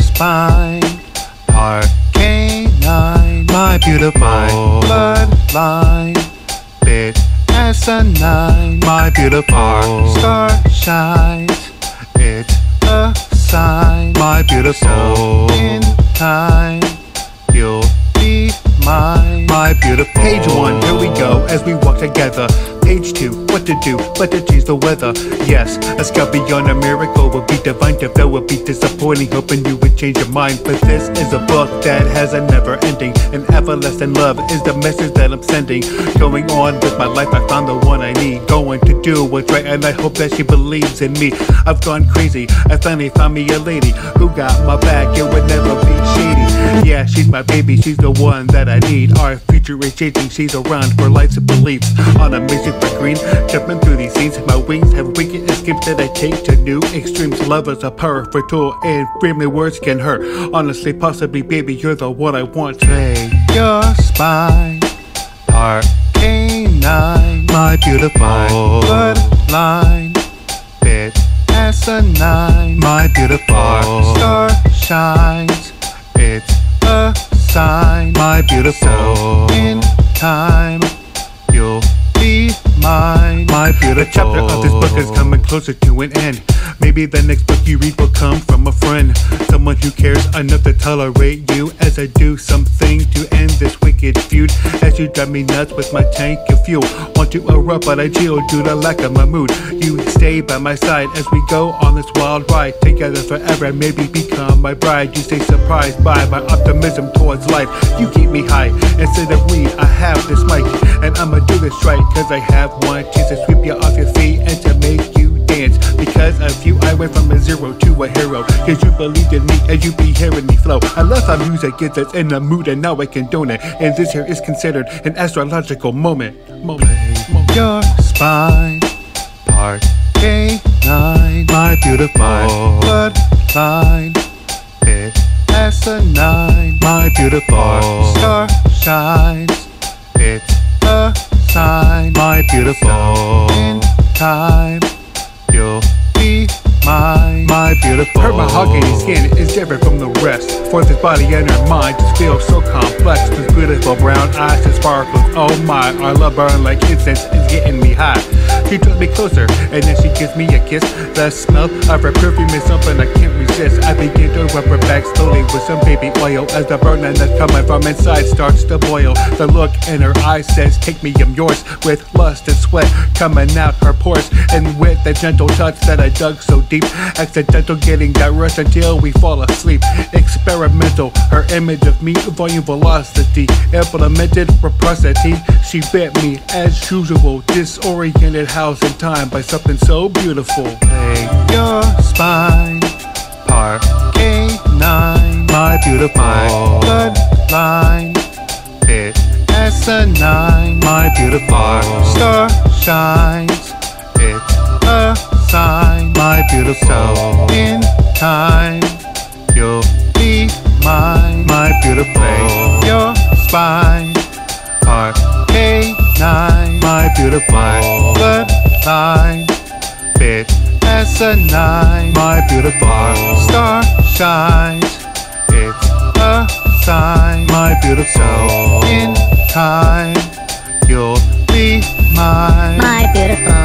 spine, part canine, my beautiful. bloodline, bit asinine, my beautiful. Star shines, it's a sign, my beautiful. So in time, you'll be mine, my beautiful. Page one, here we go as we walk together. Page two, what to do, but to change the weather. Yes, a scout beyond a miracle would be divine. To fail would be disappointing, hoping you would change your mind. But this is a book that has a never ending. An everlasting love is the message that I'm sending. Going on with my life, I found the one I need. Going to do what's right, and I hope that she believes in me. I've gone crazy, I finally found me a lady who got my back. It would never be shady. Yeah, she's my baby, she's the one that I need. Our future is changing, she's around for and beliefs. On a mission for green, jumping through these scenes. My wings have wicked escapes that I take to new extremes. Love is a powerful tool, and friendly words can hurt. Honestly, possibly, baby, you're the one I want. Play your spine, part canine, my beautiful bloodline, bit asinine, my beautiful star shines. It's a sign, my beautiful in The chapter of this book is coming closer to an end. Maybe the next book you read will come from a friend, someone who cares enough to tolerate you as I do something to end this wicked feud. As you drive me nuts with my tank of fuel, want to erupt, but I chill due to lack of my mood. You stay by my side as we go on this wild ride together forever. Maybe become my bride. You stay surprised by my optimism towards life. You keep me high instead of we. I have this mic, and I'ma do this right, cause I have one chance to sweep you off your feet and to make. Because of you, I went from a zero to a hero. Cause you believed in me and you be hearing me flow. I love how music gets us in the mood and now I condone it. And this here is considered an astrological moment. Moment. moment. Your spine, part canine, my beautiful bloodline. Bit asinine, my beautiful star shines. It's a sign, my beautiful in time. Her mahogany skin is different from the rest. For this body and her mind just feels so complex. With beautiful brown eyes and sparkles. Oh my, our love burn like incense is getting me high. She took me closer and then she gives me a kiss. The smell of her perfume is something I can't resist. I begin to rub her back slowly with some baby oil as the burning that's coming from inside starts to boil. The look in her eyes says, Take me, I'm yours. With lust and sweat coming out her pores, and with the gentle touch that I dug so deep, accidental getting that rush until we fall asleep. Experimental, her image of me, Volyewm Velocity, implemented reciprocity. She bit me as usual, disoriented house in time by something so beautiful. Play your spine, part canine, my beautiful bloodline. Bit asinine, my beautiful star shines. My beautiful in time. You'll be mine, my beautiful. Play your spine, part canine, my beautiful bloodline. Bit asinine, my beautiful star shines. It's a sign, my beautiful soul. in time. You'll be mine, my beautiful